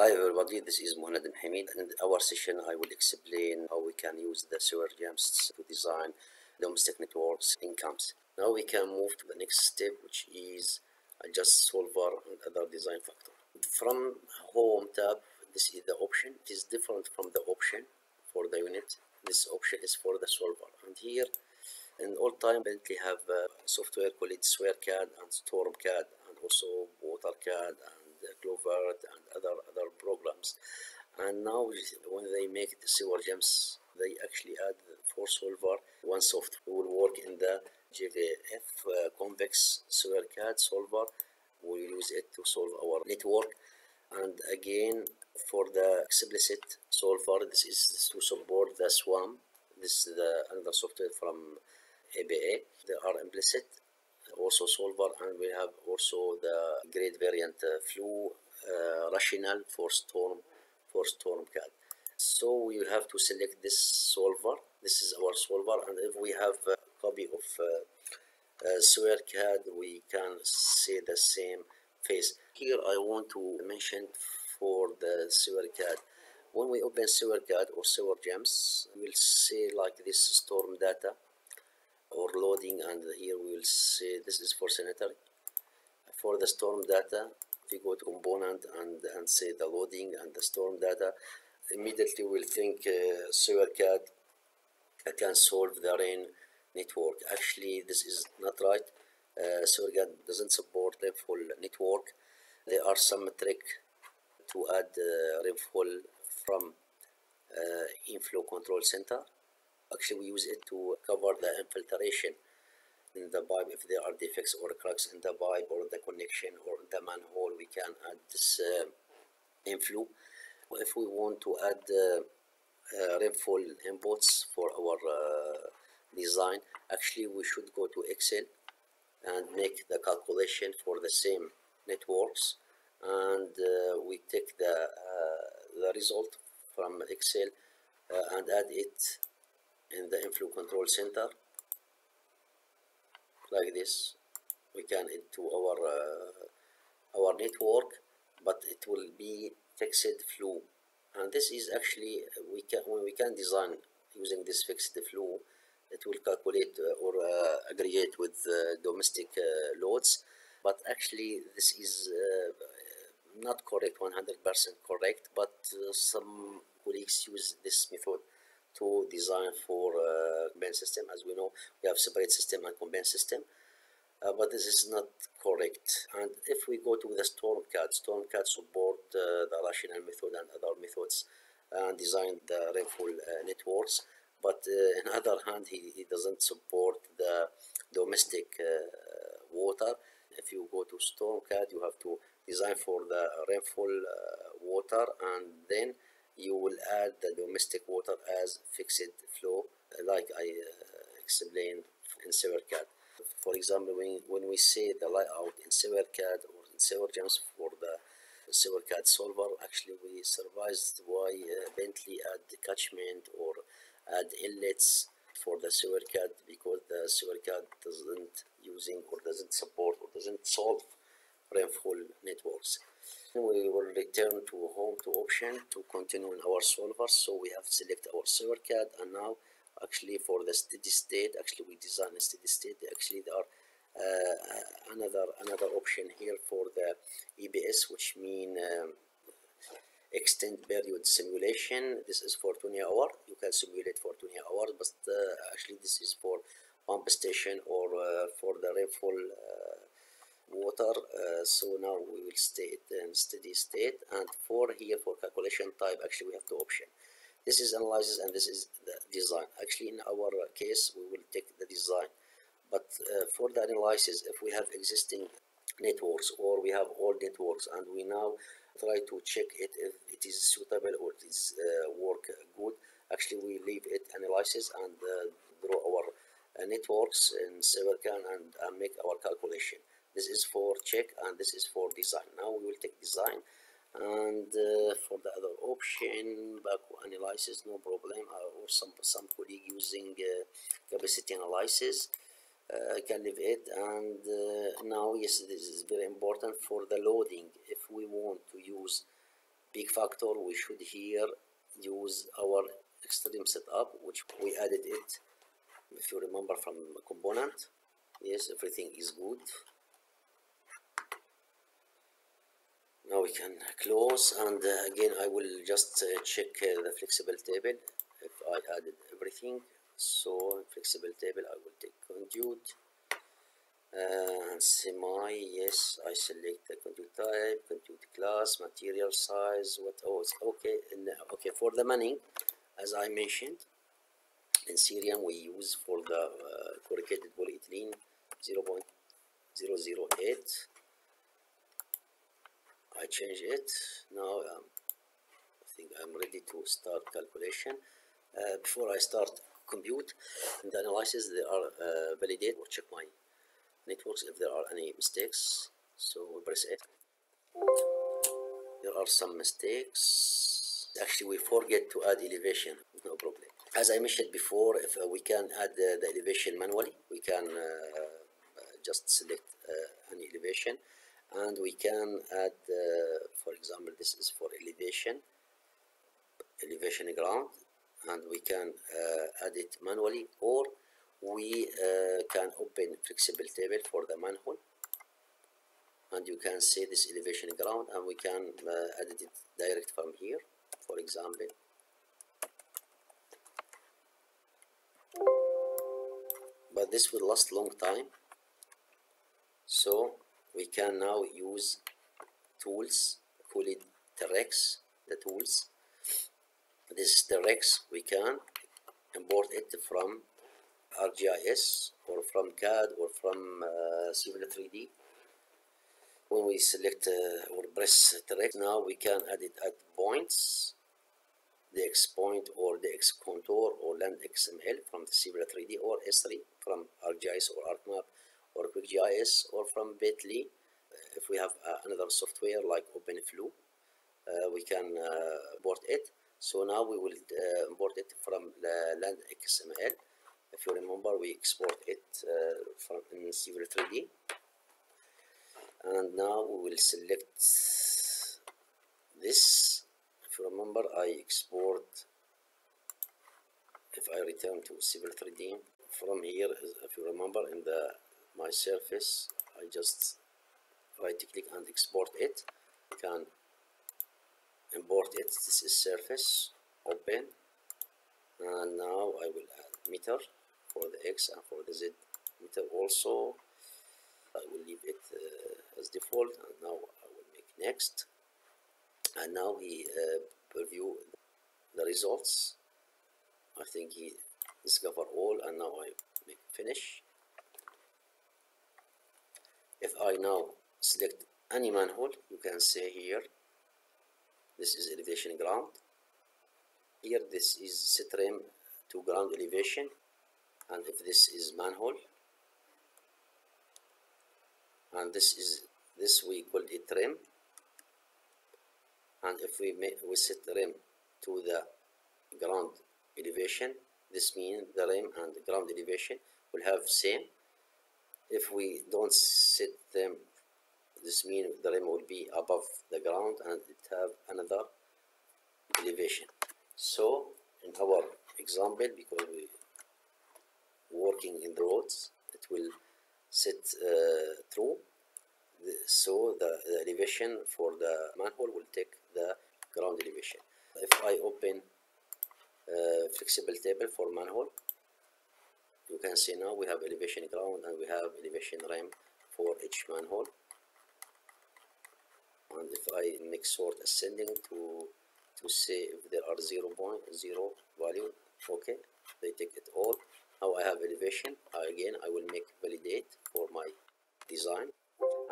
Hi everybody, this is Mhannad Mhimeed. In our session, I will explain how we can use the SewerGems to design domestic networks in CAMS. Now we can move to the next step, which is adjust solver and other design factor. From home tab, this is the option. It is different from the option for the unit. This option is for the solver. And here, in all time, we have uh, software called SewerCAD and StormCAD and also WaterCAD and Clovert and other programs. And now when they make the SewerGems, they actually add for solver one software will work in the GVF uh, convex sewer CAD solver. We use it to solve our network. And again, for the explicit solver, this is to support the SWMM. This is the another software from EPA. They are implicit also solver and we have also the grid variant uh, flow uh, for storm for stormcad so we will have to select this solver. This is our solver and if we have a copy of uh, uh, SewerCAD we can see the same face. Here I want to mention for the SewerCAD when we open SewerCAD or SewerGems we'll see like this storm data or loading and here we will see this is for sanitary. For the storm data we go to component and and say the loading and the storm data immediately we'll think uh, SewerCAD can solve the rain network. Actually this is not right. Uh, doesn't support the full network. There are some trick to add uh, rainfall from uh, inflow control center. Actually we use it to cover the infiltration in the pipe if there are defects or cracks in the pipe or the connection or the manhole we can add this uh, inflow. If we want to add uh, uh, rainfall inputs for our uh, design actually we should go to excel and make the calculation for the same networks. And uh, we take the uh, the result from excel and add it in the inflow control center like this. We can into our uh, our network but it will be fixed flow. And this is actually we can when we can design using this fixed flow it will calculate uh, or uh, aggregate with uh, domestic uh, loads. But actually this is uh, not correct 100% correct but some colleagues use this method to design for combined system. As we know, we have separate system and combined system, uh, but this is not correct. And if we go to the StormCAD, StormCAD support uh, the rationale method and other methods and design the rainfall uh, networks. But uh, on the other hand, he, he doesn't support the domestic uh, water. If you go to StormCAD, you have to design for the rainfall water and then you will add the domestic water as fixed flow like I uh, explained in SewerCAD. For example, when, when we say the layout in SewerCAD or in SewerGems for the SewerCAD solver, actually we surmised why uh, Bentley add the catchment or add inlets for the SewerCAD because the SewerCAD doesn't using or doesn't support or doesn't solve rainfall networks we will return to home to option to continue in our solver so we have select our SewerCAD and now actually for the steady state actually we design a steady state. Actually there are uh, another another option here for the EPS which mean um, extend period simulation. This is for 20 hour. You can simulate for 20 hours but uh, actually this is for pump station or uh, for the rainfall uh, water. Uh, so now we will stay in steady state. And for here for calculation type actually we have two option this is analysis and this is the design. Actually in our case we will take the design. But uh, for the analysis if we have existing networks or we have old networks and we now try to check it if it is suitable or it is uh, work good actually we leave it analysis and uh, draw our uh, networks in SewerCAD and make our calculation. This is for check and this is for design. Now we will take design and uh, for the other option back analysis no problem. Uh, or some some colleague using uh, capacity analysis uh, can leave it. And uh, now yes this is very important for the loading. If we want to use peak factor we should here use our extreme setup which we added it if you remember from component. Yes everything is good now we can close and uh, again I will just uh, check uh, the flexible table if I added everything. So flexible table I will take conduit and semi yes I select the conduit type conduit class material size what oh it's okay and okay for the Manning as I mentioned in Cerium we use for the uh, corrugated polyethylene 0 0.008 I change it. Now um, I think I'm ready to start calculation. Uh, before I start compute and analysis there are uh, validate or check my networks if there are any mistakes. So we press it there are some mistakes. Actually we forget to add elevation. No problem. As I mentioned before if uh, we can add the, elevation manually we can uh, uh, just select uh, an elevation and we can add uh, for example this is for elevation elevation ground. And we can uh, add it manually or we uh, can open flexible table for the manhole. And you can see this elevation ground and we can uh, edit it direct from here for example. But this will last long time. So we can now use tools call it the tools. This Trex we can import it from ArcGIS or from CAD or from uh, Civil 3D when we select uh, or press Trex now we can add it at points the X point or the X contour or land XML from the Civil 3D or S3 from ArcGIS or ArcMap or QuickGIS or from Bentley. Uh, if we have uh, another software like OpenFlow, uh, we can import it. So now we will import it from the land XML. If you remember, we export it from in Civil 3D. And now we will select this. If you remember, I export if I return to Civil 3D from here if you remember in the my surface I just right click and export it can import it. This is surface open and now I will add meter for the X and for the Z meter also. I will leave it uh, as default and now I will make next. And now he uh, preview the results. I think he discover all and now I make finish if I now select any manhole you can say here this is elevation ground. Here this is set rim to ground elevation. And if this is manhole and this is this we call it rim and if we make we set rim to the ground elevation this means the rim and the ground elevation will have same if we don't set them this means the rim will be above the ground and it have another elevation. So in our example because we working in the roads it will set uh, true the, so the, the elevation for the manhole will take the ground elevation. If I open uh, flexible table for manhole you can see now. We have elevation ground and we have elevation rim for each manhole. And if I make sort ascending to to see if there are 0 point 0 value okay they take it all. Now I have elevation. Again I will make validate for my design.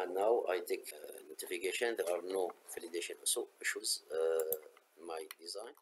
And now I take uh, notification. There are no validation. So issues uh, my design